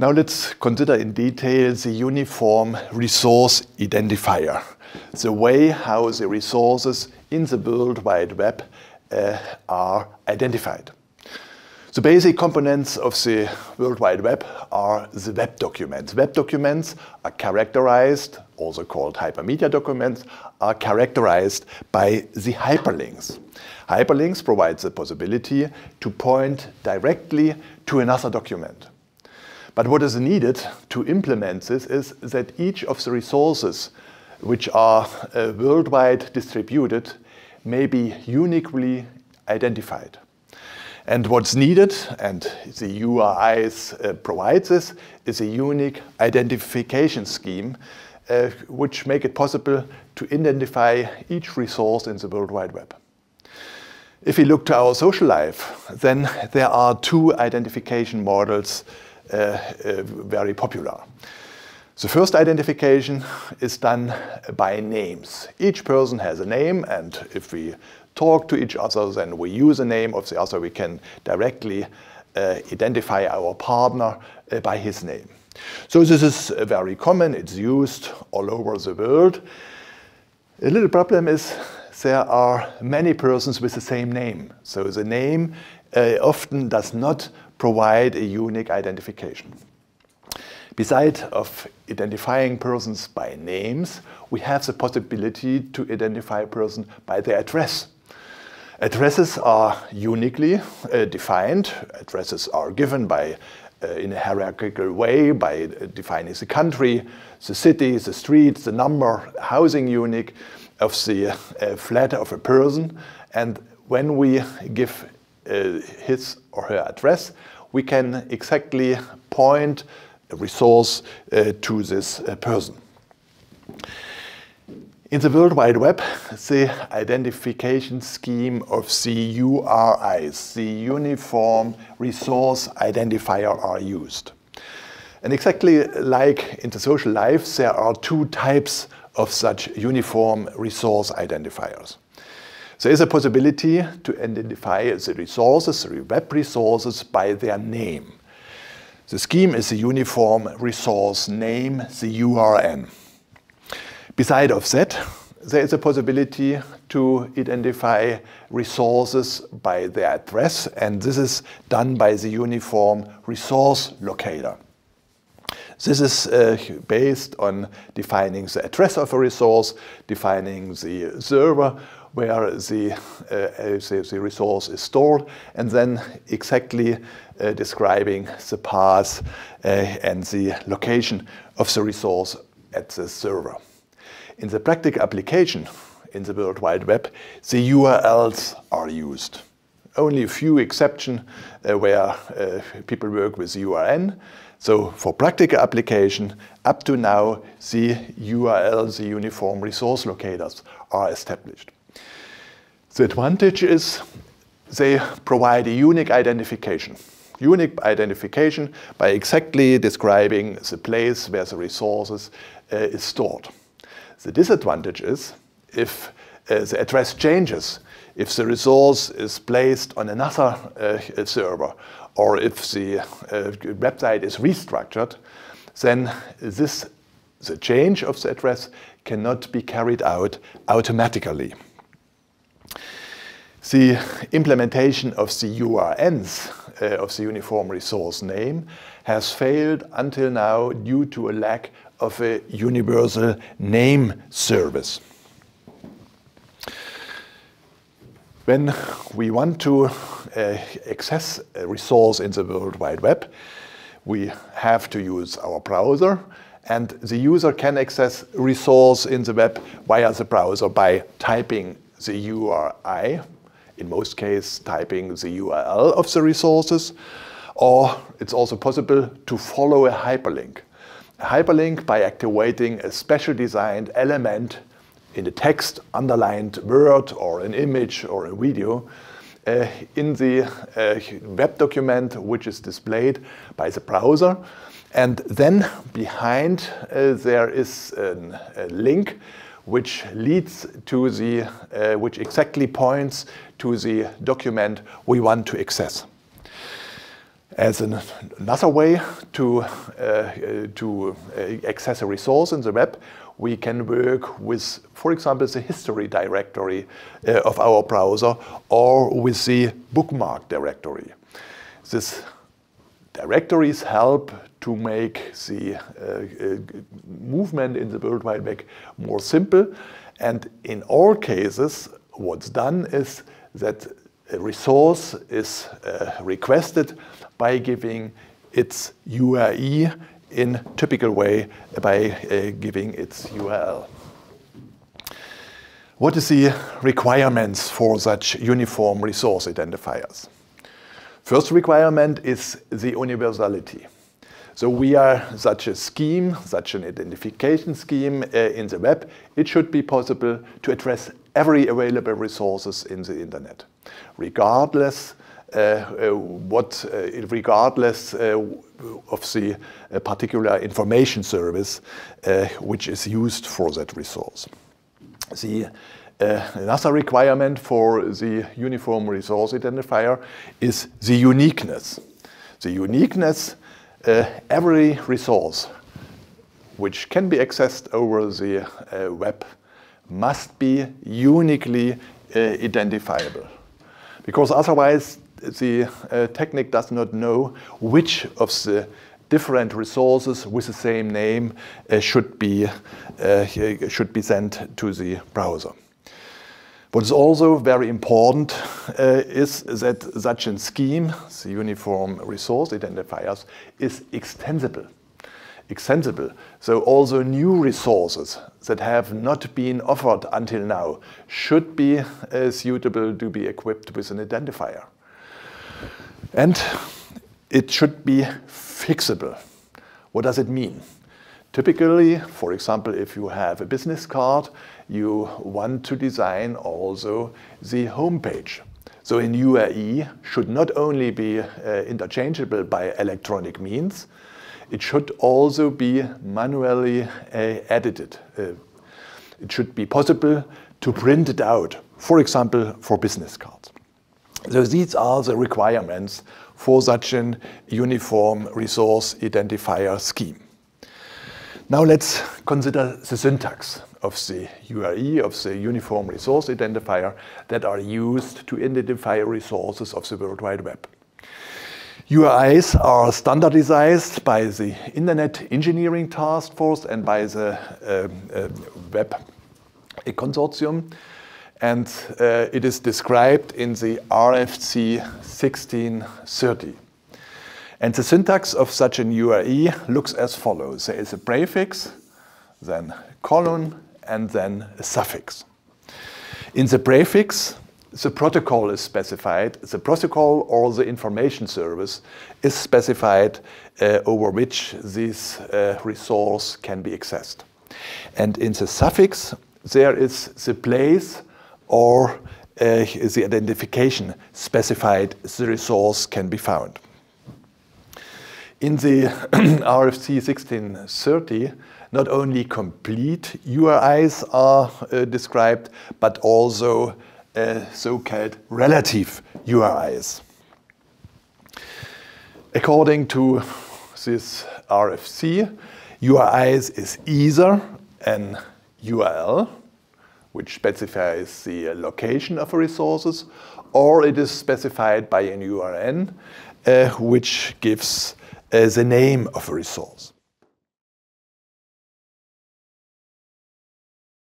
Now let's consider in detail the uniform resource identifier, the way how the resources in the World Wide Web uh, are identified. The basic components of the World Wide Web are the web documents. Web documents are characterized, also called hypermedia documents, are characterized by the hyperlinks. Hyperlinks provide the possibility to point directly to another document. But what is needed to implement this is that each of the resources which are uh, worldwide distributed may be uniquely identified. And what's needed, and the URIs uh, provides this, is a unique identification scheme uh, which make it possible to identify each resource in the World Wide Web. If we look to our social life, then there are two identification models very popular. The first identification is done by names. Each person has a name, and if we talk to each other, then we use a name of the other. We can directly uh, identify our partner uh, by his name. So this is uh, very common. It's used all over the world. A little problem is there are many persons with the same name. So the name uh, often does not provide a unique identification. Besides of identifying persons by names, we have the possibility to identify a person by their address. Addresses are uniquely uh, defined. Addresses are given by, uh, in a hierarchical way by uh, defining the country, the city, the street, the number, housing unit of the uh, flat of a person. And when we give his or her address, we can exactly point a resource uh, to this person. In the World Wide Web, the identification scheme of the URIs, the Uniform Resource Identifier, are used. And exactly like in the social life, there are two types of such uniform resource identifiers. There is a possibility to identify the resources, the web resources, by their name. The scheme is the uniform resource name, the URN. Beside of that, there is a possibility to identify resources by their address, and this is done by the uniform resource locator. This is uh, based on defining the address of a resource, defining the server where the, uh, the, the, resource is stored, and then exactly uh, describing the path uh, and the location of the resource at the server. In the practical application in the World Wide Web, the URLs are used. Only a few exceptions uh, where uh, people work with URN. So for practical application, up to now, the URL, the uniform resource locators, are established. The advantage is they provide a unique identification. Unique identification by exactly describing the place where the resources uh, is stored. The disadvantage is if uh, the address changes, if the resource is placed on another uh, server, or if the uh, website is restructured, then this, the change of the address cannot be carried out automatically. The implementation of the URNs uh, of the uniform resource name has failed until now due to a lack of a universal name service. When we want to uh, access a resource in the World Wide Web, we have to use our browser and the user can access resource in the web via the browser by typing the URI, in most cases typing the URL of the resources, or it's also possible to follow a hyperlink hyperlink by activating a special designed element in the text, underlined word or an image or a video uh, in the uh, web document which is displayed by the browser. And then behind uh, there is an, a link which leads to the, uh, which exactly points to the document we want to access. As an, another way to, uh, to access a resource in the web, we can work with, for example, the history directory uh, of our browser or with the bookmark directory. These directories help to make the uh, uh, movement in the World Wide Web more simple. And in all cases, what's done is that a resource is uh, requested by giving its URI in typical way by uh, giving its URL. What is the requirements for such uniform resource identifiers? First requirement is the universality. So we are such a scheme, such an identification scheme uh, in the web, it should be possible to address every available resources in the internet, regardless uh, uh, what, uh, regardless of the particular information service which is used for that resource. The uh, another requirement for the uniform resource identifier is the uniqueness. The uniqueness, uh, every resource which can be accessed over the uh, web must be uniquely identifiable. Because otherwise the uh, technique does not know which of the different resources with the same name uh, should be uh, should be sent to the browser. What is also very important uh, is that such a scheme, the uniform resource identifiers, is extensible. Extensible. So also new resources that have not been offered until now should be uh, suitable to be equipped with an identifier. And it should be fixable. What does it mean? Typically, for example, if you have a business card, you want to design also the homepage. So an URI should not only be uh, interchangeable by electronic means, it should also be manually uh, edited. Uh, it should be possible to print it out, for example, for business cards. So these are the requirements for such an uniform resource identifier scheme. Now let's consider the syntax of the URI, of the uniform resource identifier that are used to identify resources of the World Wide Web. URIs are standardized by the Internet Engineering Task Force and by the uh, uh, Web Consortium and uh, it is described in the RFC 1630. And the syntax of such an URI looks as follows. There is a prefix, then colon, and then a suffix. In the prefix, the protocol is specified. The protocol or the information service is specified uh, over which this uh, resource can be accessed. And in the suffix, there is the place or uh, the identification specified the resource can be found. In the RFC 1630, not only complete URIs are uh, described, but also uh, so-called relative URIs. According to this RFC, URIs is either an URL, which specifies the location of resources, or it is specified by an URN, uh, which gives uh, a name of a resource.